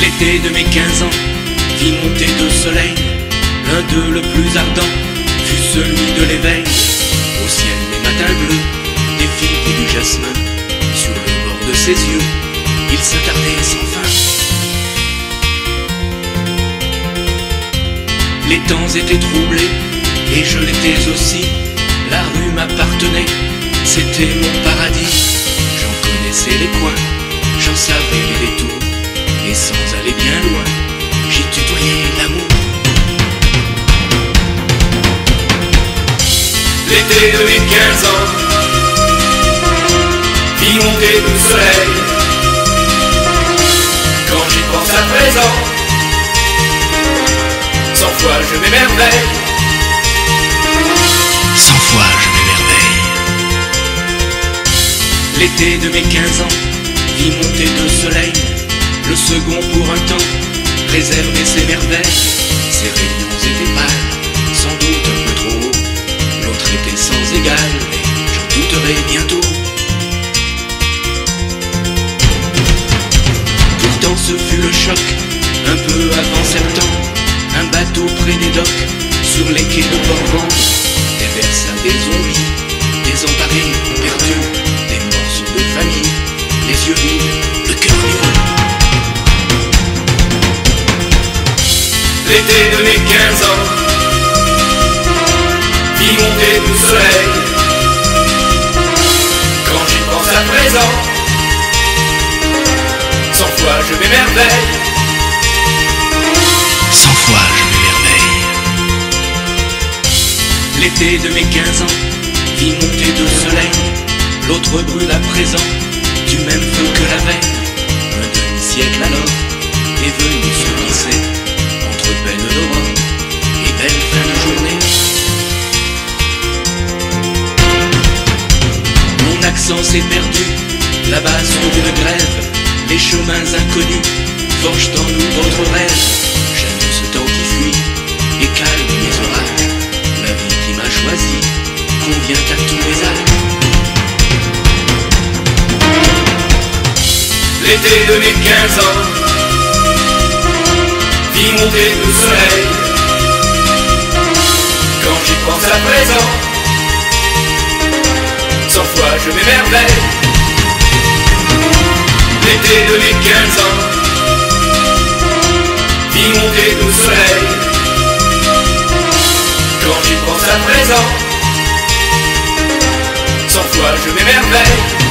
L'été de mes 15 ans fit monter de soleil. L'un d'eux le plus ardent fut celui de l'éveil. Au ciel des matins bleus, des filles et du jasmin. Sur le bord de ses yeux, il s'attardait sans fin. Les temps étaient troublés et je l'étais aussi. La rue m'appartenait, c'était mon paradis. J'en connaissais les coins, j'en savais les détours. Et sans aller bien loin, j'ai tutoyé l'amour. L'été de mes 15 ans Fit monter le soleil Quand j'y pense à présent Cent fois je m'émerveille Cent fois je m'émerveille. L'été de mes 15 ans vit monter de soleil. Second pour un temps réservait ses merveilles. Ses rayons étaient pâles, sans doute un peu trop. L'autre était sans égal, mais j'en douterai bientôt. Pourtant ce fut le choc, un peu avant septembre. Un bateau près des docks, sur les quais de Port-Vent, L'été de mes 15 ans Fit monter le soleil Quand j'y pense à présent Cent fois je m'émerveille Cent fois je m'émerveille. L'été de mes 15 ans vit monter de soleil. L'autre brûle à présent Mon accent s'est perdu, là-bas une grève. Les chemins inconnus forgent en nous votre rêve. J'aime ce temps qui fuit et calme les orages. La vie qui m'a choisi convient à tous mes âges. L'été de mes 15 ans Fit monter le soleil Quand j'y pense à présent je m'émerveille. L'été de mes 15 ans Fit monter le soleil. Quand j'y pense à présent Cent fois je m'émerveille